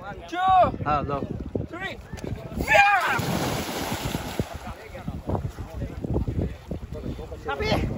One, two, no. three. Yeah! Happy?